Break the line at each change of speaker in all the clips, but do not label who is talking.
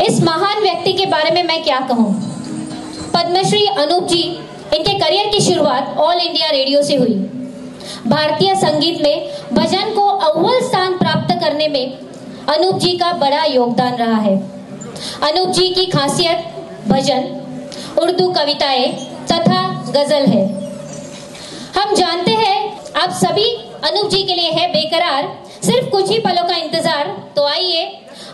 इस महान व्यक्ति के बारे में मैं क्या कहूँ? पद्मश्री अनूप जी, इनके करियर की शुरुआत ऑल इंडिया रेडियो से हुई। भारतीय संगीत में भजन को अव्वल स्थान प्राप्त करने में अनूप जी का बड़ा योगदान रहा है। अनूप जी की खासियत भजन, उर्दू कविताएँ तथा गज़ल है। हम जानते हैं, आप सभी अनूप जी के लिए है बेकरार। सिर्फ़ कुछ ही पलों का इंतज़ार तो आइए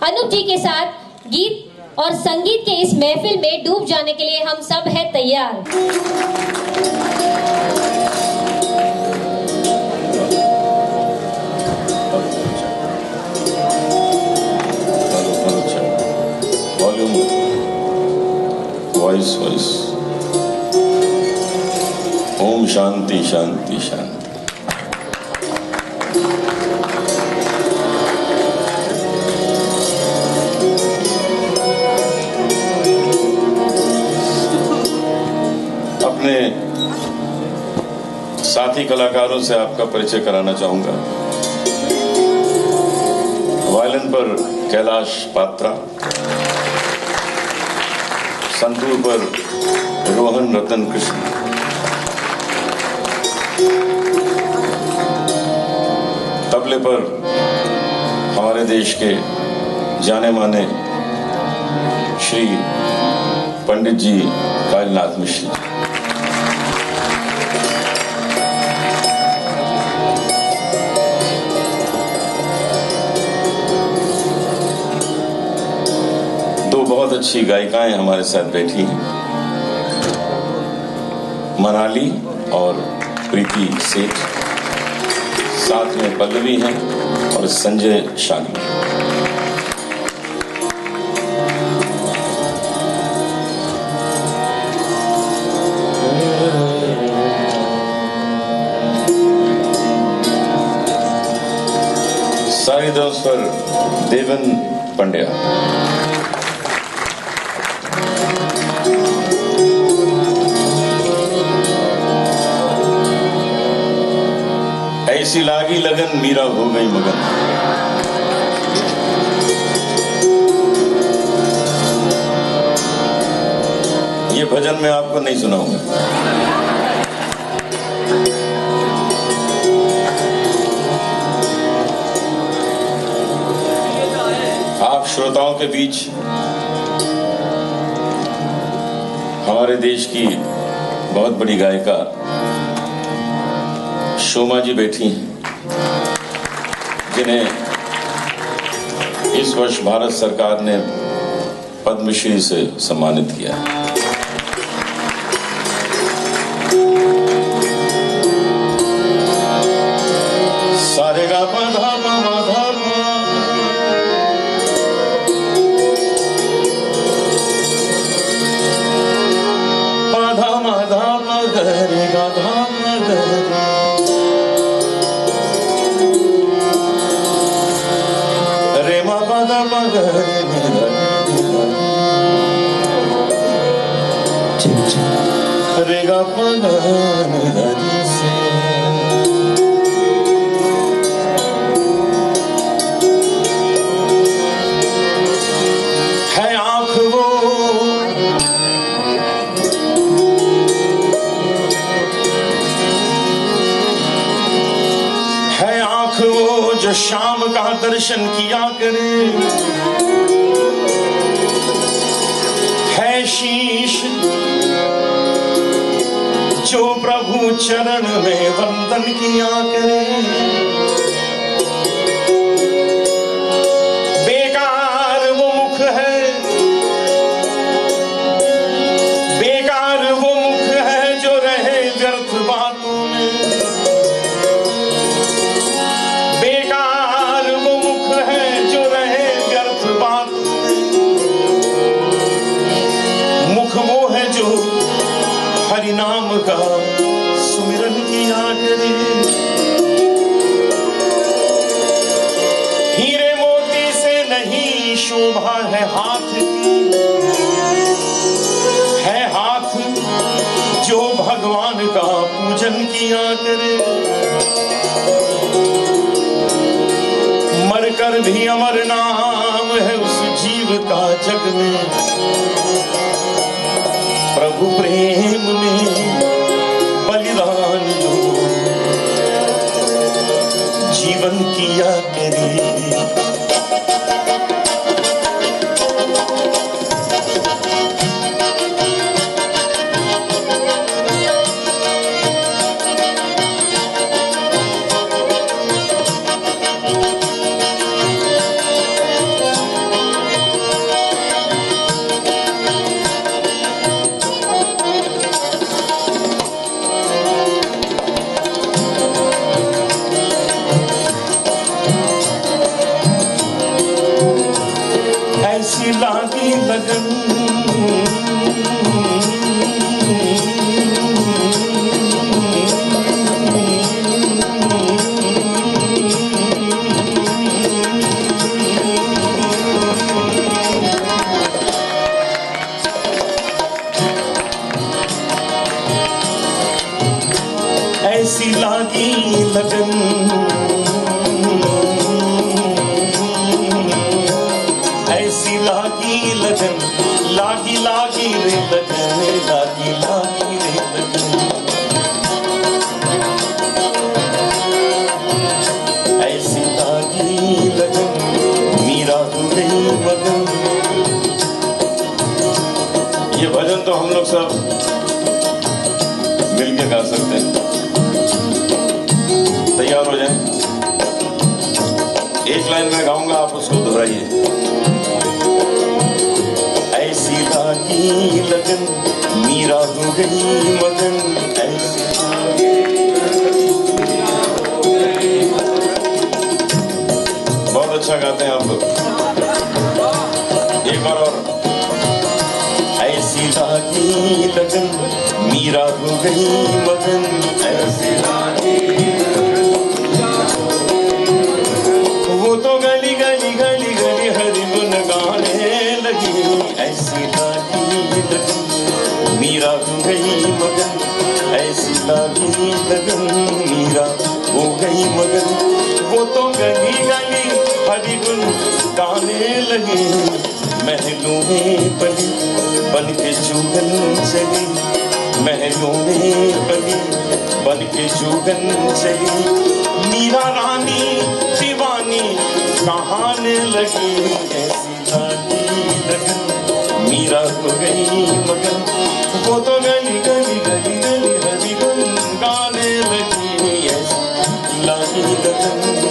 अनूप जी के साथ गीत और संगीत के इस महफिल में डूब जाने के लिए हम सब है तैयार।
वॉइस वॉइस ओम शांति शांति शांति अपने साथी कलाकारों से आपका परिचय कराना चाहूँगा। वायलिन पर कैलाश पात्रा, संतूर पर रोहन रतन कृष्ण, तबले पर हमारे देश के जाने माने श्री पंडित जी कालनाथ मिश्र। बहुत अच्छी गायिकाएँ हमारे साथ बैठी हैं। मनाली और प्रीति सेठ, साथ में पल्लवी हैं और संजय शानी सारी दोस्त पर देवन पंड्या। लागी मीरा हो गई मगन ये भजन मैं आपको नहीं सुनाऊँगा। आप श्रोताओं के बीच हमारे देश की बहुत बड़ी गायिका शोमा जी बैठी हैं। जिन्हें इस वर्ष भारत सरकार ने पद्मश्री से सम्मानित किया है। दर्शन किया करे। है शीश जो प्रभु चरण में वंदन किया करे। हाथ है हाथ जो भगवान का पूजन किया करे। मरकर भी अमर नाम है उस जीव का जग में। प्रभु प्रेम में सी लागी लग nenhuma जीवन गाने लगे, महलों में पली बन के चूगन चली। महलों में पली बन के चूगन चली। मीरा रानी, दीवानी कहने लगी, ऐसी लागी। लगन मीरा हो गई मगन, वो तो गली गली गली गली हरी गाने लगी। ऐसी लागी। लगन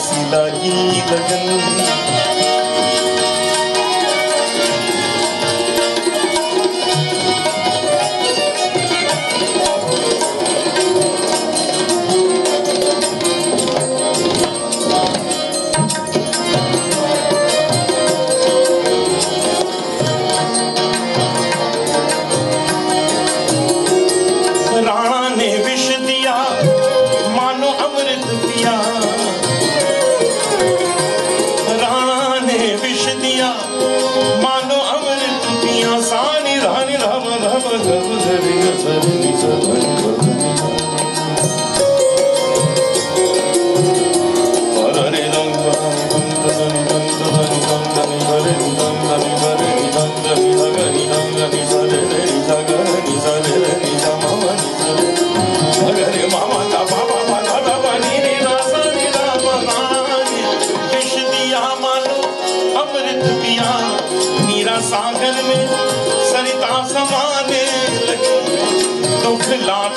ऐसी लागी लगन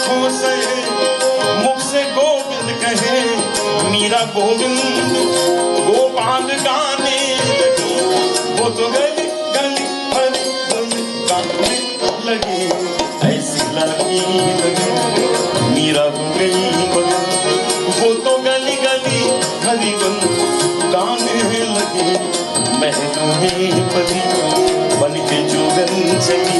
से मुख से गोविंद कहे, मीरा गोविंद गोपाल गाने लगी, वो तो गली गली हरी गली गाने लगी, ऐसी लगी लगी, मीरा वो तो गली गली हरी गली गाने लगी, महलों में बनी बन के जोगन चली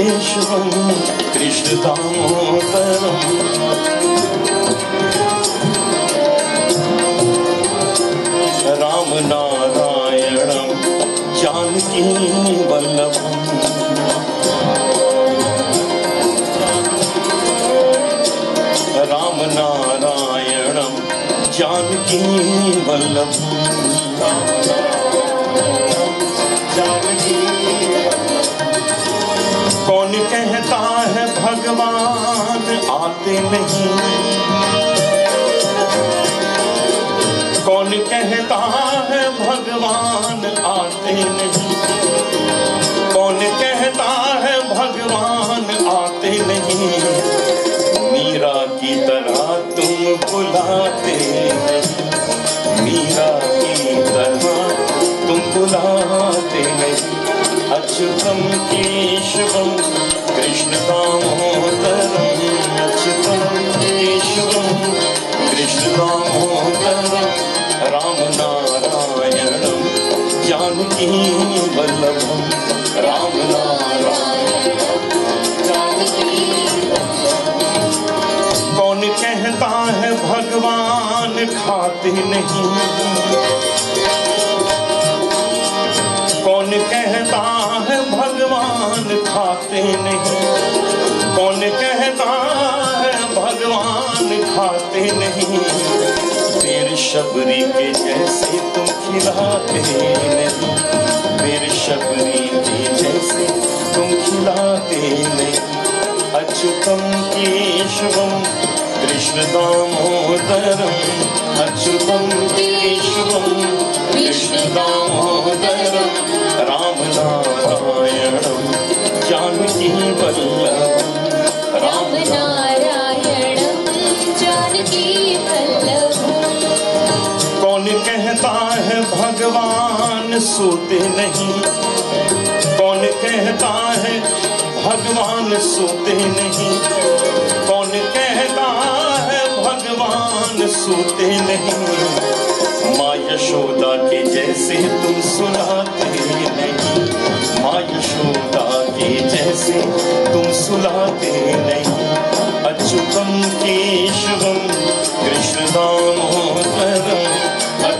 Keshavam Krishnataparam Ram Narayanam Janaki Vallavam Ram Narayanam Janaki Vallavam Janaki आते नहीं। कौन कहता है भगवान आते नहीं? कौन कहता है भगवान आते नहीं? मीरा की तरह तुम बुलाते नहीं। मीरा की तरह तुम बुलाते नहीं। अच्युतम केशवम, कृष्ण दामोदरम राम नारायणम जानकी वल्लभम राम नारायणम कौन कहता है भगवान खाते नहीं? कौन कहता है भगवान खाते नहीं? शबरी के जैसे तुम खिलाते नहीं। फिर शबरी के जैसे तुम खिलाते नहीं। अच्युतम केशवम, कृष्ण दामोदरम। अच्युतम केशवम राम नारायणम, जानकी
राम
राम
नारायणं जानकी
सोते नहीं। कौन कहता है, भगवान सोते नहीं। कौन कहता है, भगवान सोते नहीं। माँ यशोदा के जैसे तुम सुनाते नहीं। माँ यशोदा के जैसे तुम सुलाते नहीं। अच्युतम केशवम कृष्ण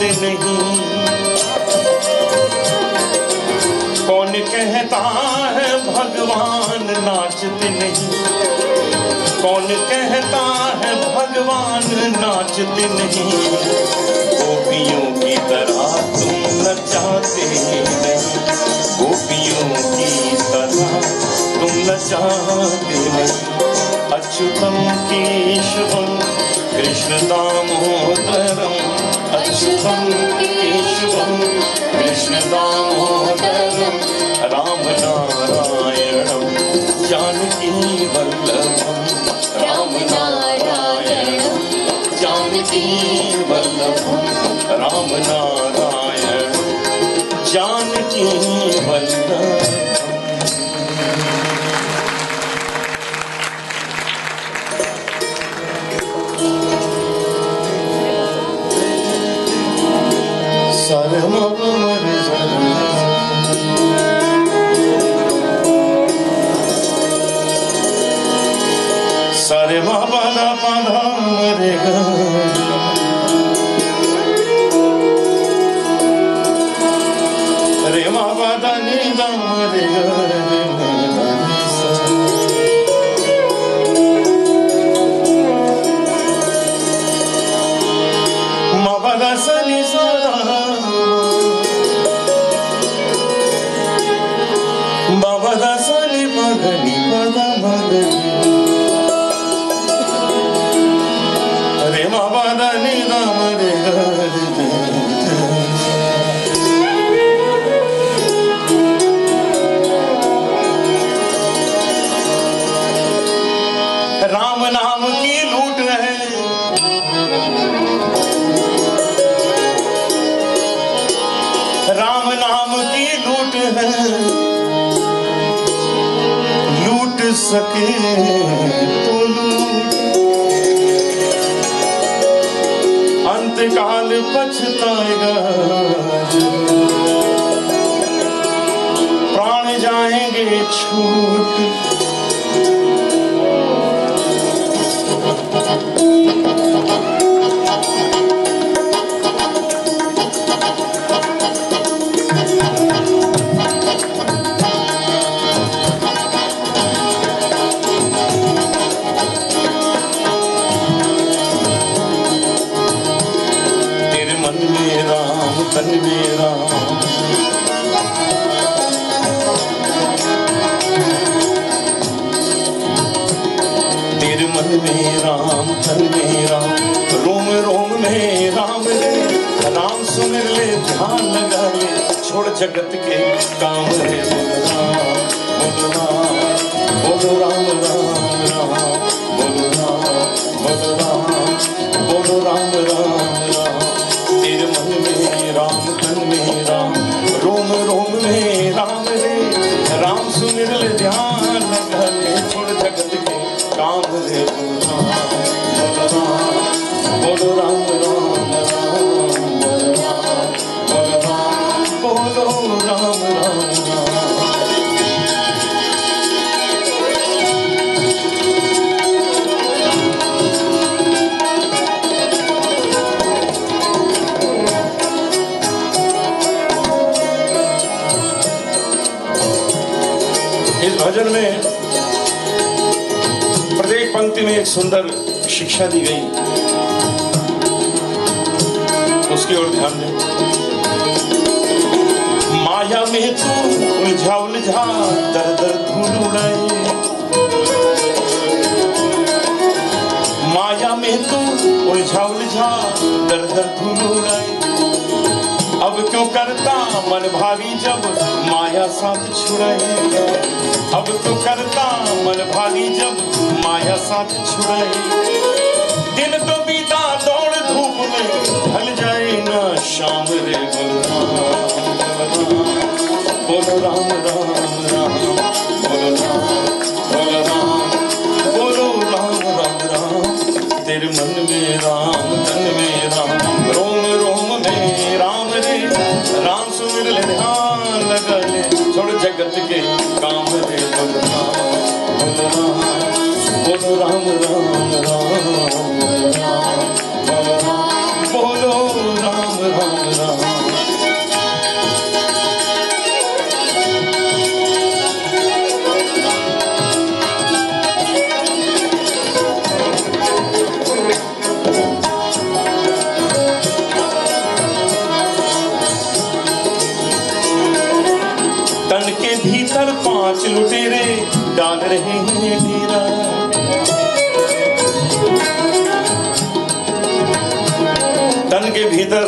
नाचते नहीं। कौन कहता है, भगवान नाचते नहीं। कौन कहता है, भगवान नाचते नहीं। गोपियों की तरह तुम नचाते नहीं। गोपियों की तरह तुम नचाते नहीं। अच्युतम केशवम कृष्ण दामोदरम अच्युतम केशवम कृष्ण दामोदरम, राम नारायणम, जानकी वल्लभम, राम नारायणम, जानकी वल्लभम, राम नारायण जानकी वल्लभ बोल सुंदर शिक्षा दी गई। उसकी ओर ध्यान दें। माया में तू उलझा उलझा, दर दर धूल उड़ाए। माया में तू उलझा उलझा, दर दर धूल उड़ाए। करता मन भारी जब माया साथ छुड़ाएगा। अब तो करता मन भारी जब माया साथ छुड़ाएगा। दिन तो बीता, दौड़ धूप में ढल जाए ना शाम रे बोलो राम बोलो राम राम। छोड़ के काम रे बोलो राम राम राम राम बोलो राम राम भीतर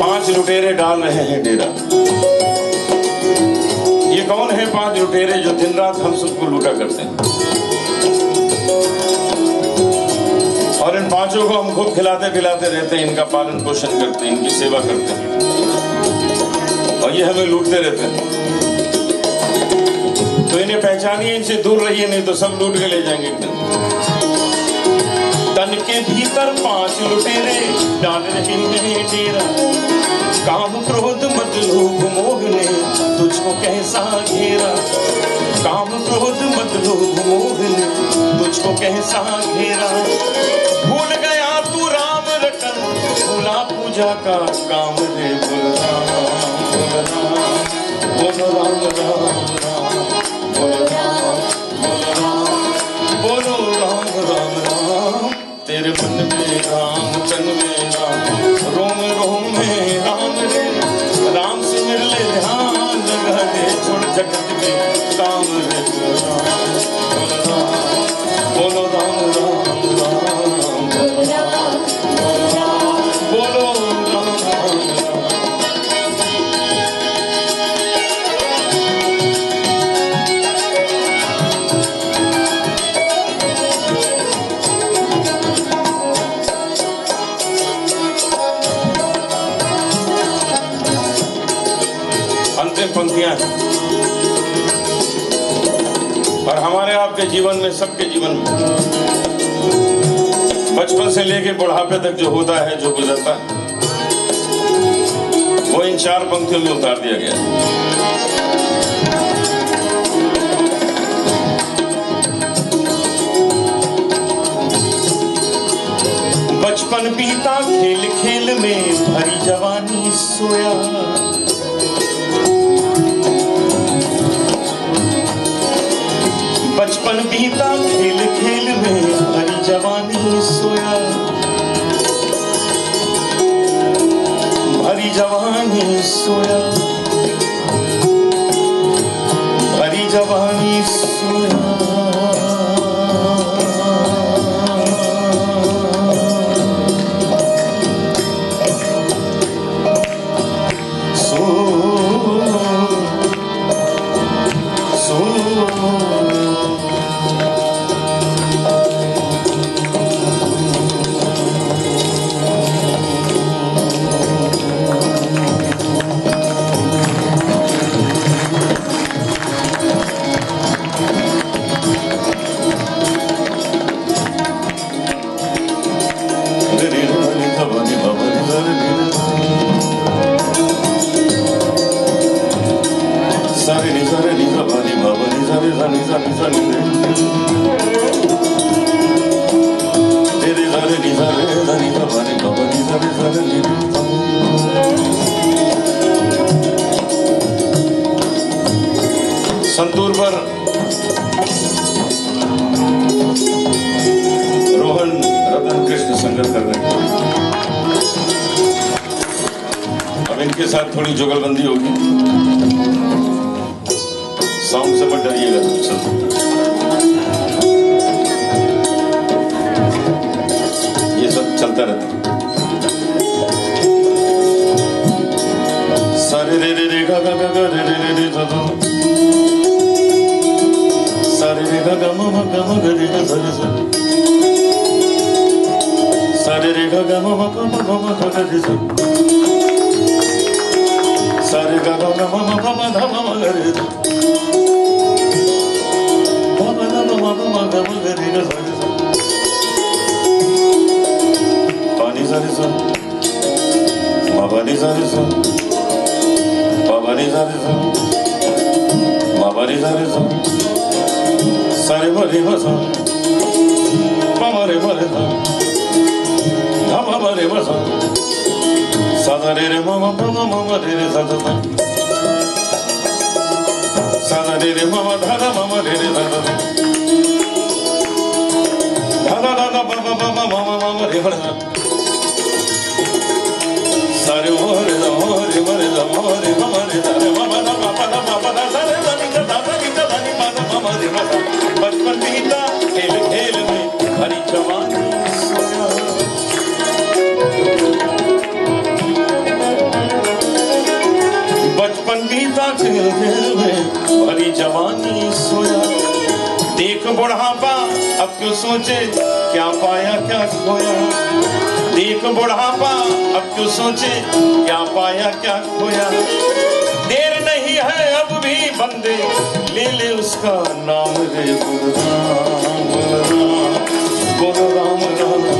पाँच लुटेरे डाल रहे हैं डेरा। ये कौन है पाँच लुटेरे जो दिन रात हम सबको लूटा करते हैं? और इन पाँचों को हम खूब खिलाते पिलाते रहते हैं, इनका पालन पोषण करते हैं, इनकी सेवा करते हैं। और ये हमें लूटते रहते हैं। तो इन्हें पहचानिए, इनसे दूर रहिए, नहीं तो सब लूट के ले जाएँगे। तन के भीतर पाँच लुटेरे डाल रहे डेरा काम क्रोध मत लोभ मोह ने तुझको कैसा घेरा। काम क्रोध मत लोभ मोह ने तुझको कैसा घेरा। भूल गया तू राम रटन भूला पूजा का काम रे बोल राम बोल राम। बोल राम राम। जगत में काम रे बोल राम राम जीवन में, सबके जीवन में। बचपन से लेके बुढ़ापे तक जो होता है, जो गुजरता है, वो इन चार पंक्तियों में उतार दिया गया। बचपन बीता खेल खेल में भरी जवानी सोया। बचपन बीता खेल खेल में हरी जवानी सोया। भरी जवानी सोया। भरी जवानी सोया। साथ थोड़ी जुगलबंदी होगी। साउंड से मत डरिएगा सब। ये सब चलता रहता है। सारे रे रे रे गा गा गा गा रे रे रे रे धा धा सारे रे गा गा म गा म ग रे गा सा रे सा। सारे रे गा गा म गा म ग म ग ग रे सा। सारे गा गा गा म म ग म धा म म ग रे धा Baba na ma ma ma ga ma ga re ga sa re sa. Pa ni sa re sa. Ma ba ni sa re sa. Pa ba सदन ममा ममा सदरे भरी जवानी सोया देख बुढ़ापा अब क्यों सोचे क्या पाया क्या खोया देख बुढ़ापा अब क्यों सोचे क्या पाया क्या खोया देर नहीं है अब भी बंदे ले ले उसका नाम रे बोलो राम राम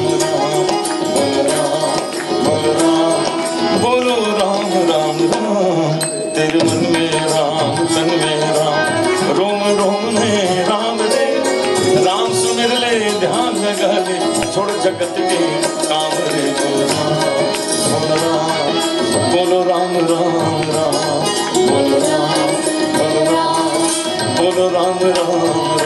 राम तेरे मन में जगत के काम रे राम बोल राम राम राम राम बोलो राम बोलो राम बोलो राम राम राम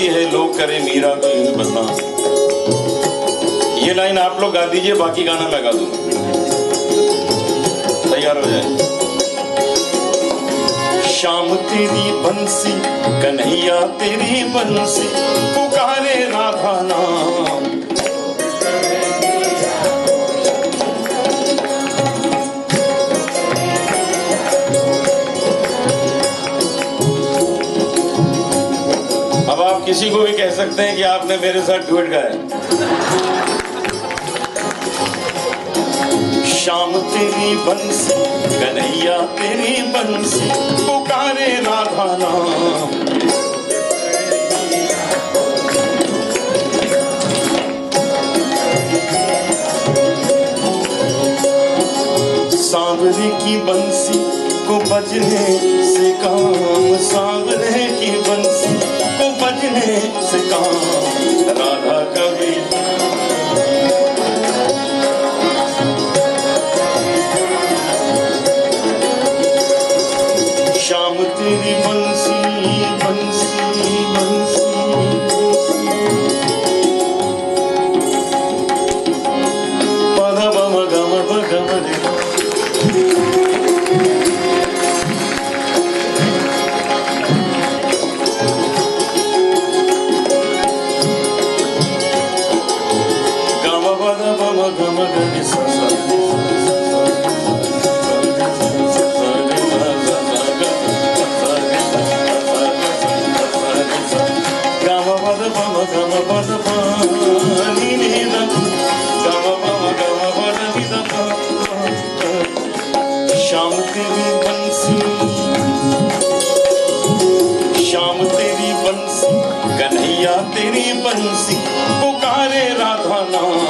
आती है, लोग करे मीरा तो यूँ बदना ये लाइन आप लोग गा दीजिए, बाकी गाना मैं गा दूँगा। तैयार हो जाए। शाम तेरी बंसी, कन्हैया तेरी बंसी, पुकारे राधा नाम। किसी को भी कह सकते हैं कि आपने मेरे साथ डुएट गाया। शाम तेरी बंसी, कन्हैया तेरी बंसी, पुकारे राधा नाम। सांवरे की बंसी को बजने से काम सांवरे की बंसी को से कहा? राधा
जाना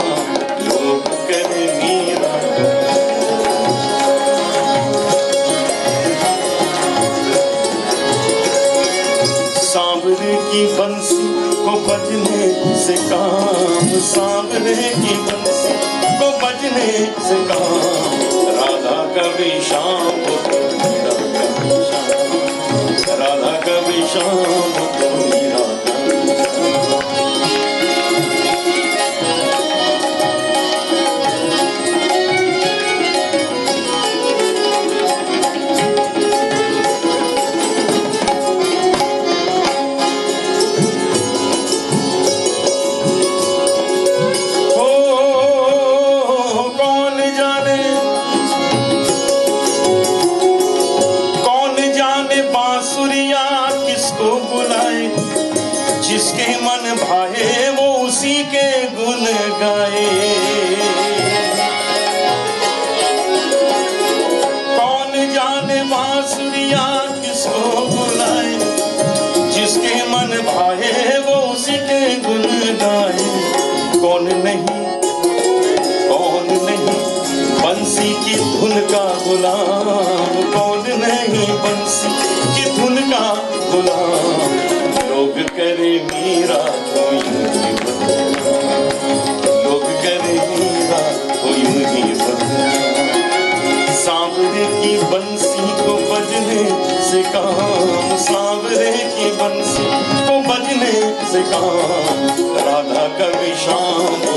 की बंसी को बजने से काम, सांवरे की बंसी को बजने से काम। राधा कभी शाम राधा कभी शाम राधा कभी शाम। राधा
कवि श्याम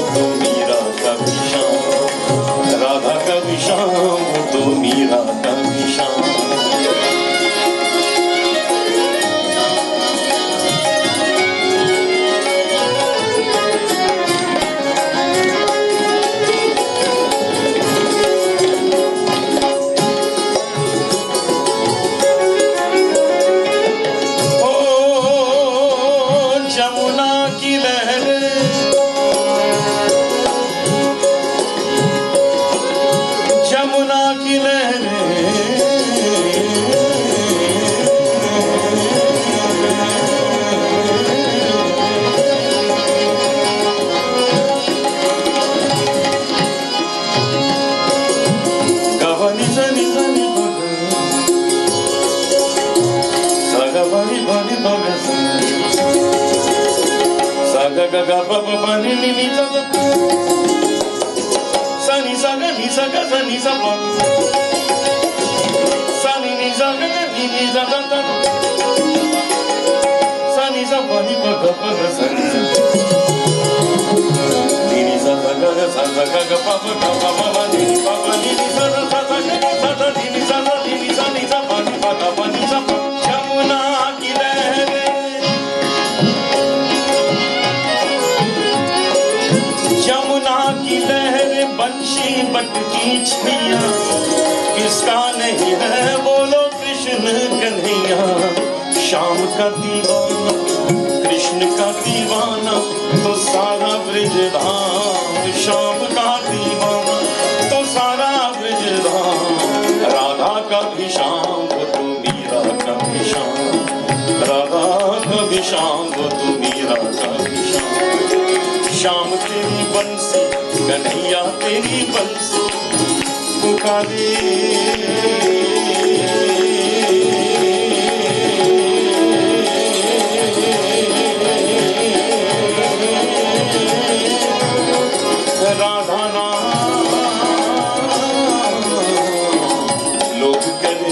Every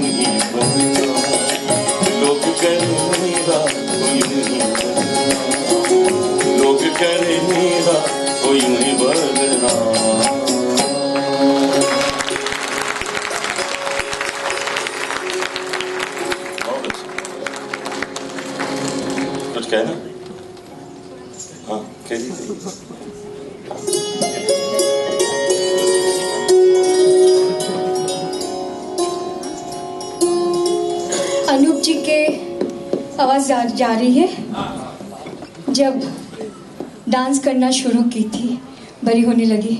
for you. करना शुरू की थी। बड़ी होने लगी।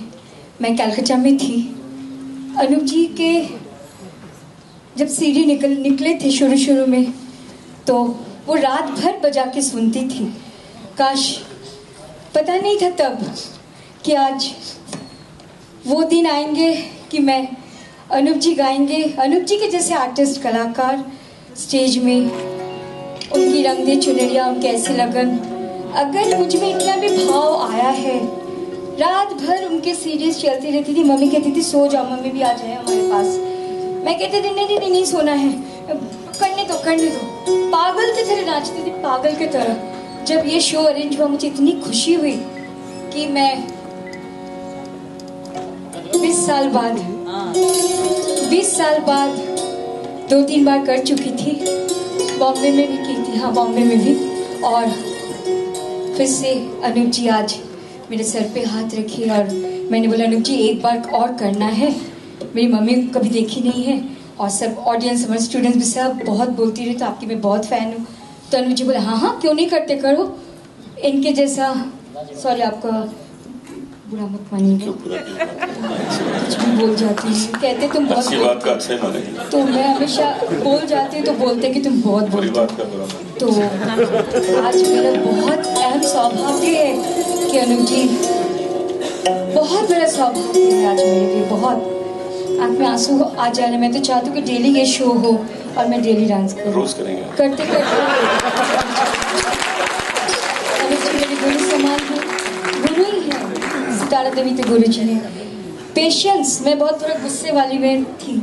मैं कैलकटा में थी। अनूप जी के जब सीडी निकल, निकले थे शुरू शुरू में तो वो रात भर बजा के सुनती थी। काश, पता नहीं था तब कि आज वो दिन आएँगे कि मैं, अनूप जी गाएँगे। अनूप जी के जैसे आर्टिस्ट कलाकार स्टेज में
उनकी रंग दे चुनरिया, उनके ऐसे लगन अगर मुझमें इतना भी भाव आया है रात भर उनके सीरीज़ चलती रहती थी। मम्मी कहती थी, सो जाओ, मम्मी भी आ जाए हमारे पास। मैं कहती थी, नहीं नहीं नहीं, सोना है। करने दो करने दो। पागल की तरह नाचती थी, पागल की तरह। जब ये शो अरेंज हुआ, मुझे इतनी खुशी हुई कि मैं बीस साल बाद, बीस साल बाद दो तीन बार कर चुकी थी। बॉम्बे में भी की थी हाँ बॉम्बे में भी। और फिर से अनुप जी आज मेरे सर पे हाथ रखे और मैंने बोला अनुप जी एक बार और करना है। मेरी मम्मी कभी देखी नहीं है और सब ऑडियंस हमारे स्टूडेंट्स भी सब बहुत बोलती रही तो आपकी मैं बहुत फ़ैन हूँ। तो अनुप जी बोले हाँ हाँ क्यों नहीं करते? करो। इनके जैसा सॉरी आपका बुरा मत मानिएगा कुछ भी बोल जाती हूँ। कहते तुम बहुत
अच्छी बात का अच्छे न लगे
तो मैं हमेशा बोल जाती हूँ तो बोलते कि तुम बहुत
बुरी
बोलते। तो आज मेरा बहुत अहम सौभाग्य है कि अनु जी बहुत बड़ा सौभाग्य है आज मेरे लिए बहुत। आँख में आँसू आ जा रहे मैं तो चाहती हूँ कि डेली ये शो हो और मैं डेली डांस करूँ।
रोज करेंगे।
करते करते सितारा देवी के गुरु जी पेशेंस मैं बहुत थोड़ा गुस्से वाली में थी।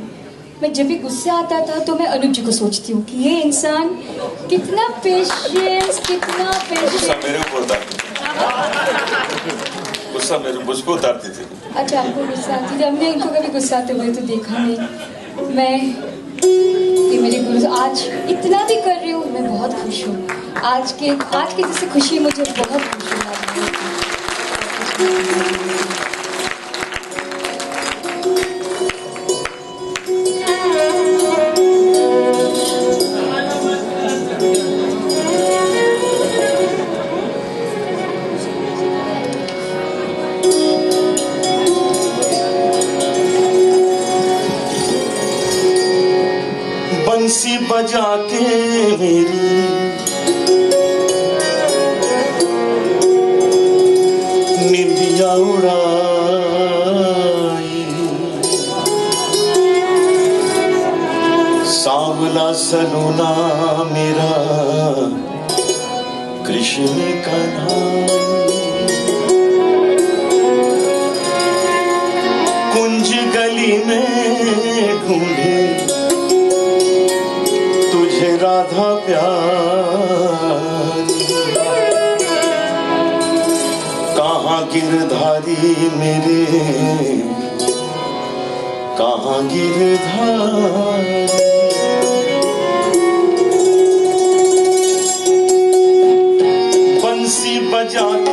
मैं जब भी गुस्से आता था तो मैं अनुप जी को सोचती हूँ कि ये इंसान कितना पेशेंस कितना पेशेंस
मेरे ऊपर उतारती गुस्सा मेरे मुझको उतारती थी।
अच्छा आपको गुस्सा आती थी। हमने इनको कभी गुस्सा आते हुए तो देखा नहीं। मैं ये मेरे गुरु आज इतना भी कर रही हूँ मैं बहुत खुश हूँ। आज के आज की जैसे खुशी मुझे बहुत खुशी है
Thank you. बंसी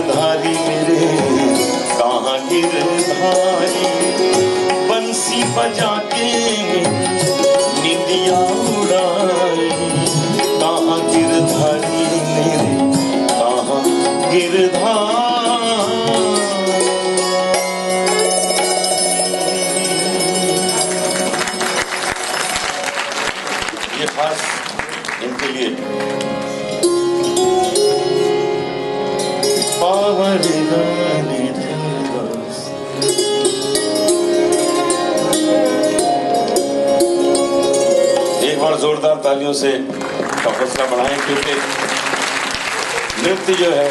गिरधारी मेरे। कहाँ गिरधारी बंसी बजा के निंदिया उड़ाई कहाँ गिरधारी मेरे? कहाँ गिरधारी तालियों से हौसला बढ़ाएँ, क्योंकि
नृत्य जो है,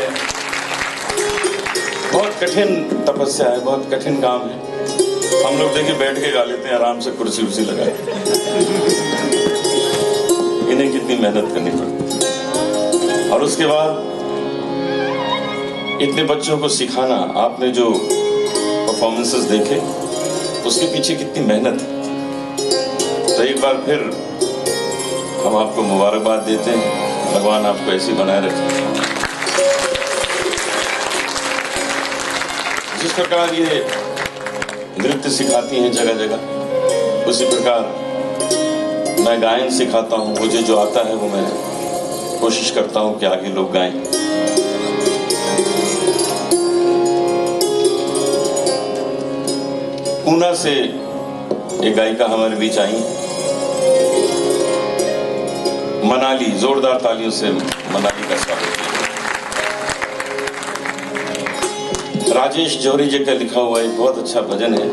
बहुत कठिन तपस्या है, बहुत कठिन काम है। हम लोग देखिए, बैठ के गा लेते हैं, आराम से कुर्सी उर्सी लगा इन्हें कितनी मेहनत करनी पड़ती और उसके बाद, इतने बच्चों को सिखाना, आपने जो परफॉर्मेंसेस देखे, उसके पीछे कितनी मेहनत तो एक बार फिर हम आपको मुबारकबाद देते हैं। भगवान आपको ऐसी बनाए रखे। जिस प्रकार ये नृत्य सिखाती हैं जगह जगह उसी प्रकार मैं गायन सिखाता हूँ। मुझे जो आता है वो मैं कोशिश करता हूँ कि आगे लोग गाएँ। पूना से एक गायिका हमारे बीच आई। मनाली, जोरदार तालियों से मनाली का स्वागत राजेश जौहरी जी का लिखा हुआ एक बहुत अच्छा भजन है।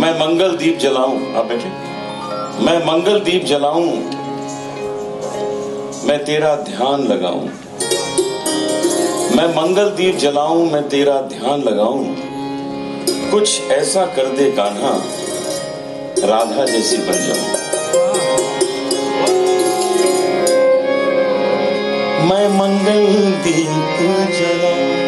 मैं मंगल दीप जलाऊं, आप बैठे। मैं मंगल दीप जलाऊं, मैं तेरा ध्यान लगाऊँ। मैं मंगल दीप जलाऊं, मैं तेरा ध्यान लगाऊँ। कुछ ऐसा कर दे कान्हा, राधा जैसी बन जाऊँ। मैं मंगल दीप जलाऊं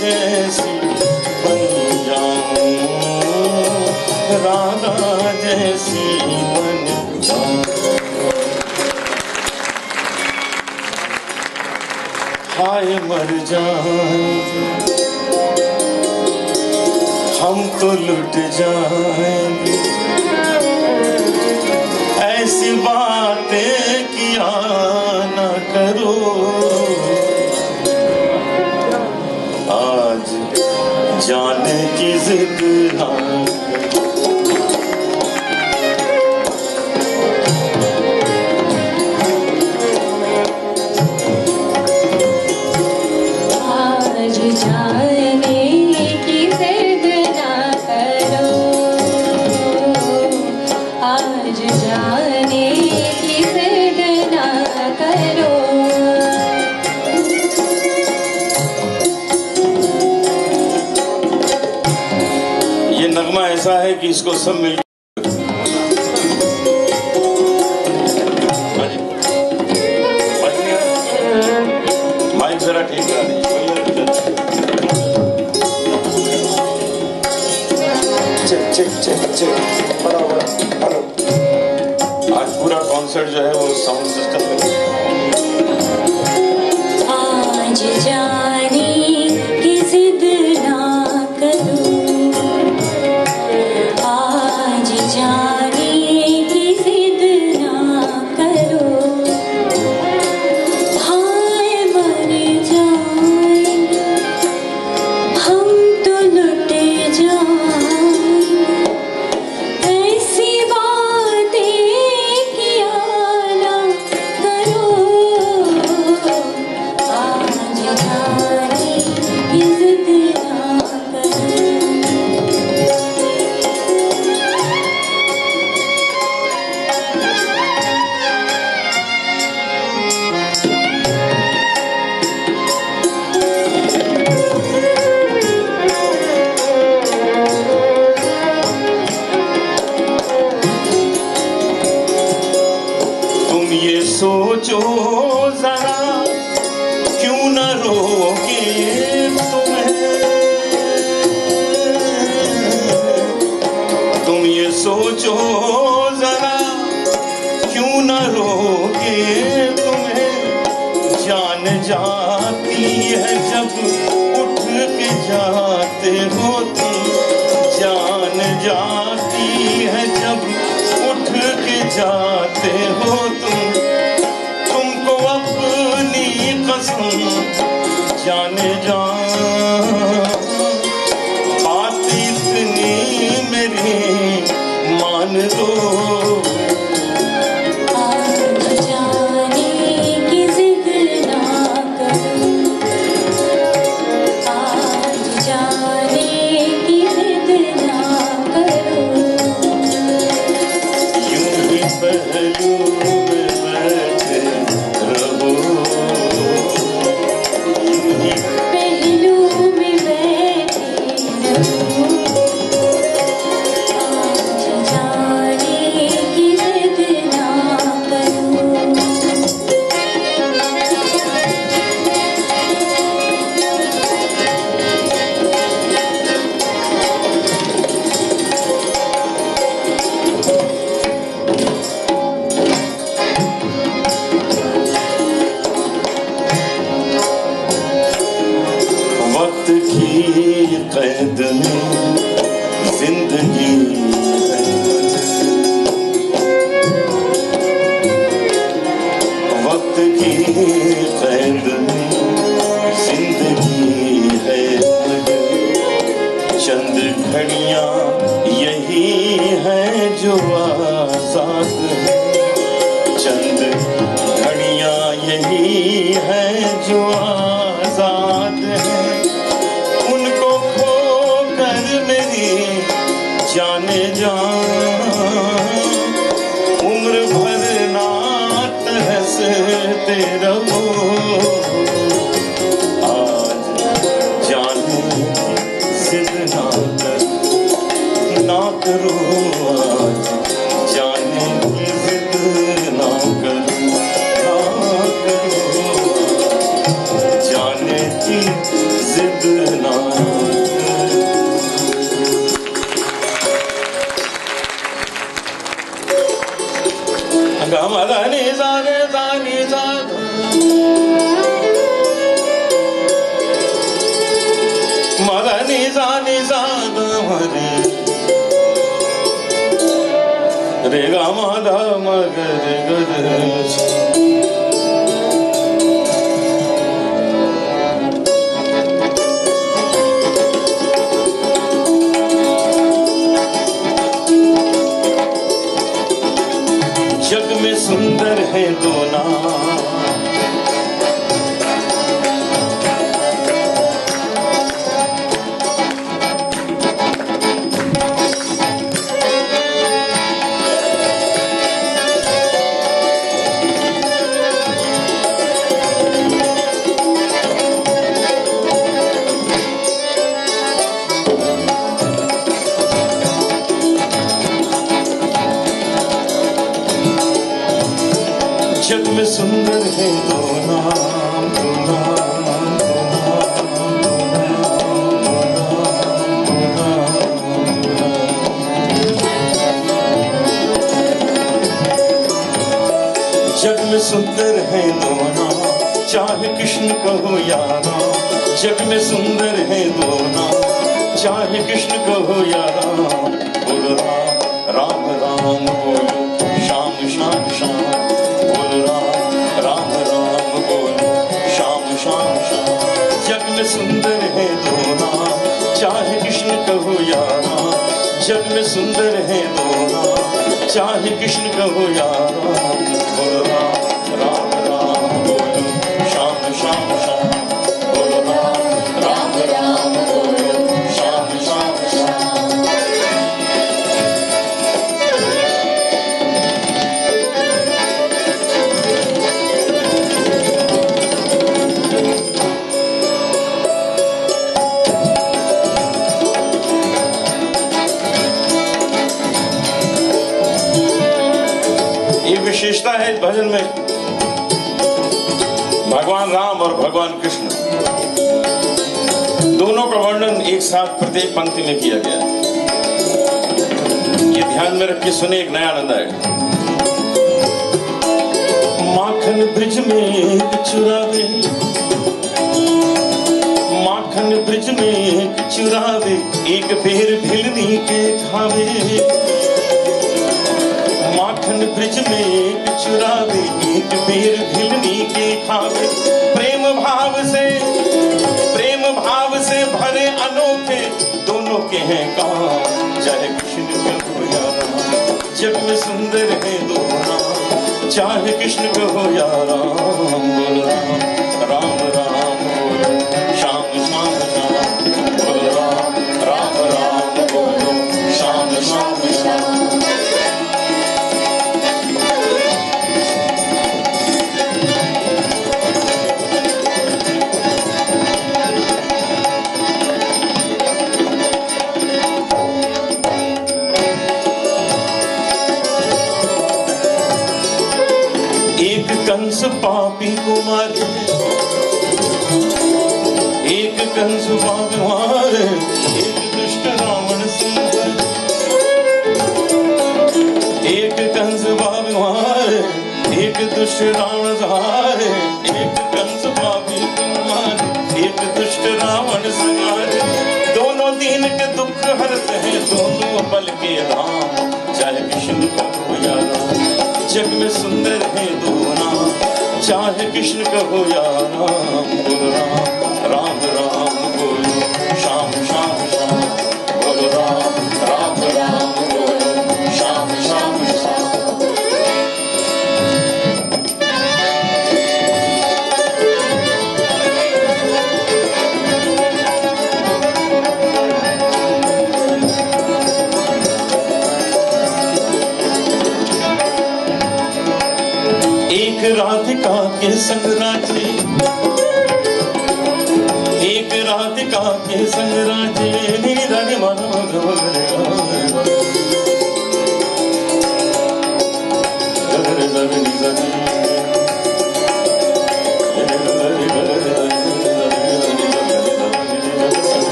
जैसी बन जाऊँ
राधा जैसी बन जाऊँ।
हाय मर जाएँ हम तो लुट जाएँगे। कि इसको सब मिल माइक जरा ठीक आज पूरा कॉन्सर्ट जो है वो साउंड सिस्टम जग में सुंदर है दो नाम। जग में सुंदर है दो नाम, चाहे कृष्ण कहो या राम। जग में सुंदर है दो नाम, चाहे कृष्ण कहो या राम। बोलो राम राम राम। सुंदर है दोनों चाहे कृष्ण कहो या राम राम। भगवान कृष्ण। दोनों का वर्णन एक साथ प्रत्येक पंक्ति में किया गया। ये ध्यान में रख के सुने एक नया आनंद आएगा। माखन ब्रिज में चुरावे, माखन ब्रिज में चुरावे, एक बेर भिलनी के खावे। माखन ब्रिज में चुरावे, एक बेर भिलनी के खावे। भाव से, प्रेम भाव से भरे अनोखे दोनों के हैं कहा। चाहे कृष्ण का हो या राम जग में सुंदर है दो चाहे कृष्ण का हो या राम बोल राम।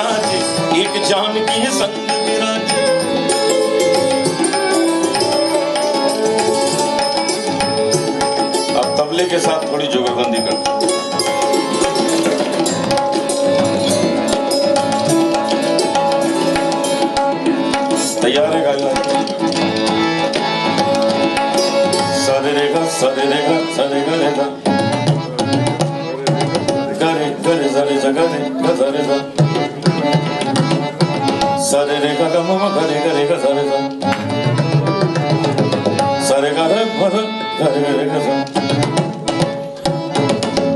एक जान की संग विराजे अब तबले के साथ थोड़ी जुगलबंदी करते। तैयार है गाइला सरे रेगा सरे रेगा सरे गा रेगा गरे गरे सरे सा गरे されれかかもまかれかれかされたされかれまだかれかれかさ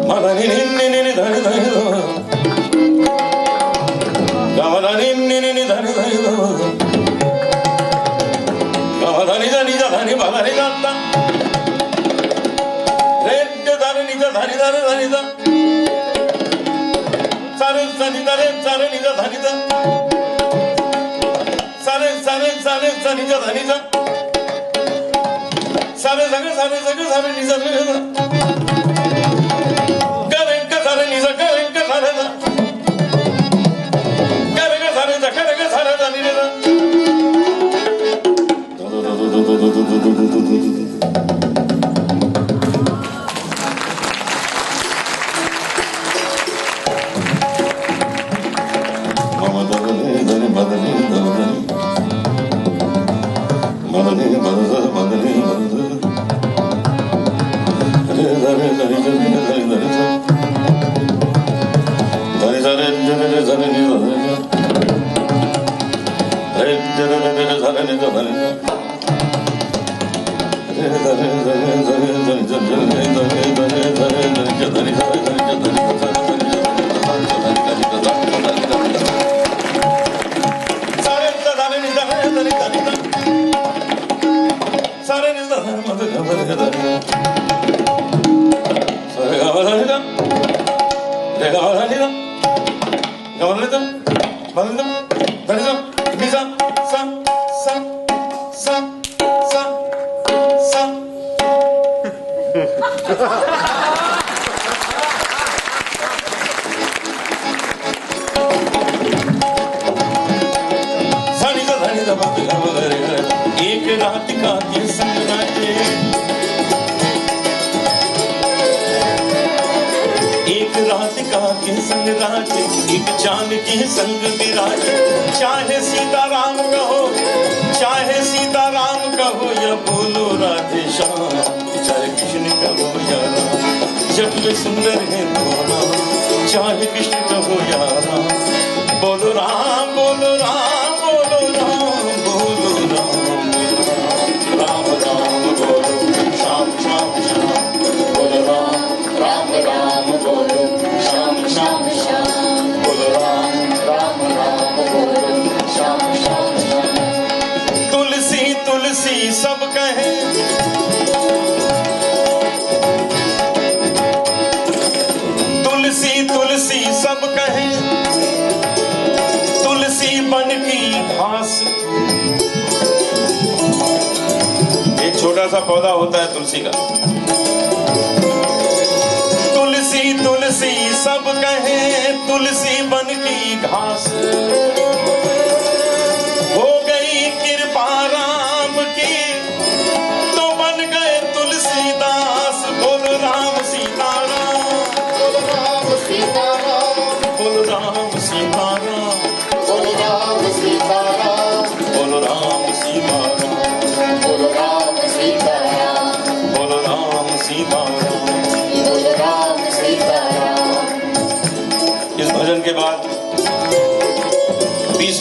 まだににににだれだよがまだにににだれだよがまだにだにだだにまだにだったれんでだれにだだにだれだにださるさにだれさるにだだにだ。నిజ నిజ సరే సరే సరే సరే సరే నిజ నిజ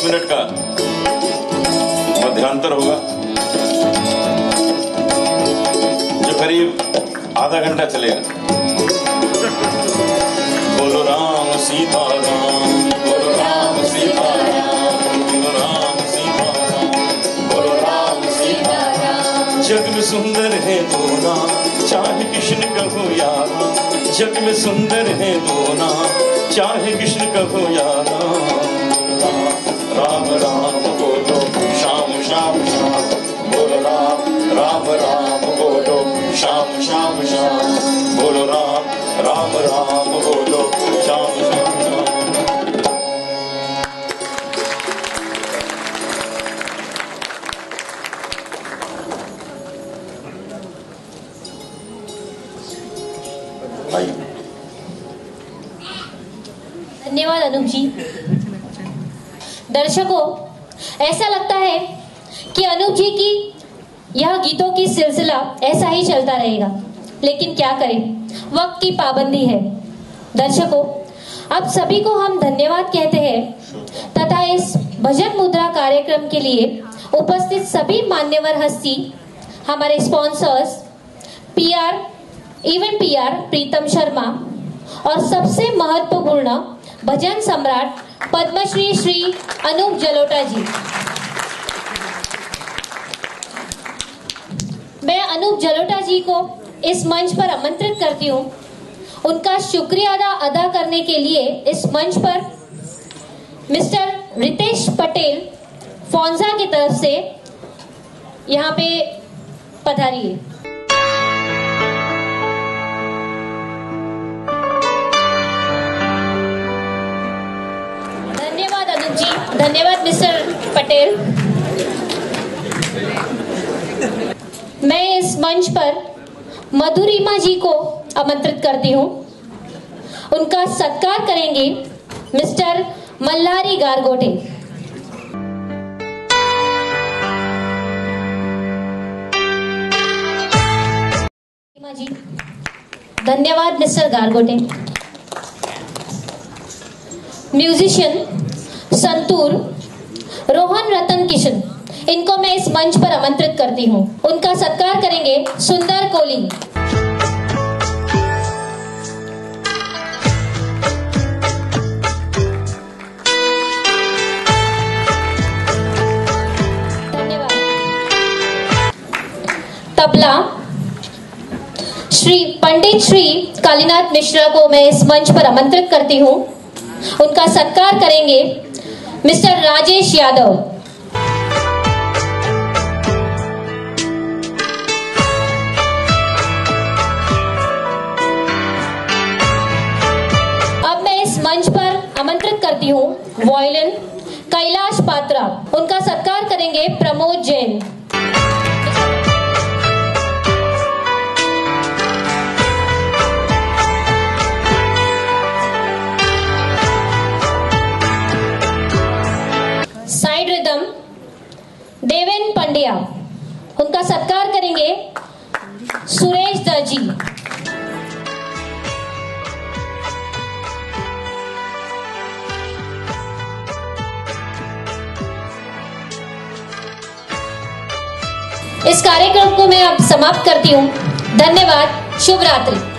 20 मिनट का मध्यांतर होगा। जो करीब आधा घंटा चलेगा। बोलो राम, सीता राम, बोलो राम, सीता राम, बोलो राम, सीता राम, बोलो राम, सीता राम। जग में सुंदर है दो नाम, चाहे कृष्ण कहो या जग में सुंदर है दो नाम, चाहे कृष्ण कहो या राम। राम राम बोलो, श्याम श्याम श्याम। बोलो राम राम राम बोलो, श्याम श्याम श्याम। बोलो राम राम राम बोलो, श्याम श्याम
लेकिन क्या करें? वक्त की पाबंदी है। दर्शकों, अब सभी को हम धन्यवाद कहते हैं। तथा इस भजन मुद्रा कार्यक्रम के लिए उपस्थित सभी मान्यवर हस्ती, हमारे sponsors PR event PR Pritam Sharma, और सबसे महत्वपूर्ण भजन सम्राट पद्मश्री श्री अनूप जलोटा जी। मैं अनूप जलोटा जी को इस मंच पर आमंत्रित करती हूँ। उनका शुक्रिया अदा अदा करने के लिए इस मंच पर मिस्टर रितेश पटेल फौंजा की तरफ़ से यहाँ पे पधारिए। धन्यवाद अनूप जी। धन्यवाद मिस्टर पटेल। मैं इस मंच पर मधुरिमा जी को आमंत्रित करती हूँ। उनका सत्कार करेंगे मिस्टर मल्हारी गारगोटे। धन्यवाद मिस्टर गारगोटे। म्यूजिशियन संतूर रोहन रतन किशन। इनको मैं इस मंच पर आमंत्रित करती हूँ। उनका सत्कार करेंगे सुंदर कोली। तबला। श्री पंडित श्री कालीनाथ मिश्रा को मैं इस मंच पर आमंत्रित करती हूँ। उनका सत्कार करेंगे मिस्टर राजेश यादव। मंच पर आमंत्रित करती हूँ। वॉयलिन, कैलाश पात्रा, उनका सत्कार करेंगे प्रमोद जैन। साइड रिदम, देवेन पंड्या, उनका सत्कार करेंगे सुरेश दर्जी इस कार्यक्रम को मैं अब समाप्त करती हूँ। धन्यवाद। शुभ रात्रि।